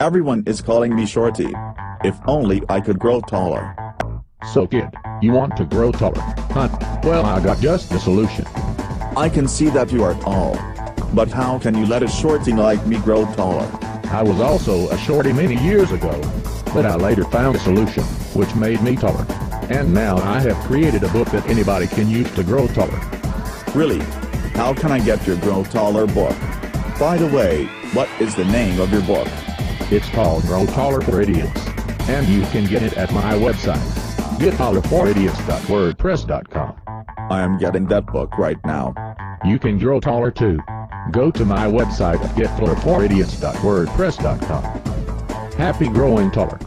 Everyone is calling me Shorty. If only I could grow taller. So kid, you want to grow taller, huh? Well I got just the solution. I can see that you are tall. But how can you let a shorty like me grow taller? I was also a shorty many years ago. But I later found a solution, which made me taller. And now I have created a book that anybody can use to grow taller. Really? How can I get your Grow Taller book? By the way, what is the name of your book? It's called Grow Taller for Idiots. And you can get it at my website, gettaller4idiots.wordpress.com. I am getting that book right now. You can grow taller too. Go to my website at gettaller4idiots.wordpress.com. Happy growing taller.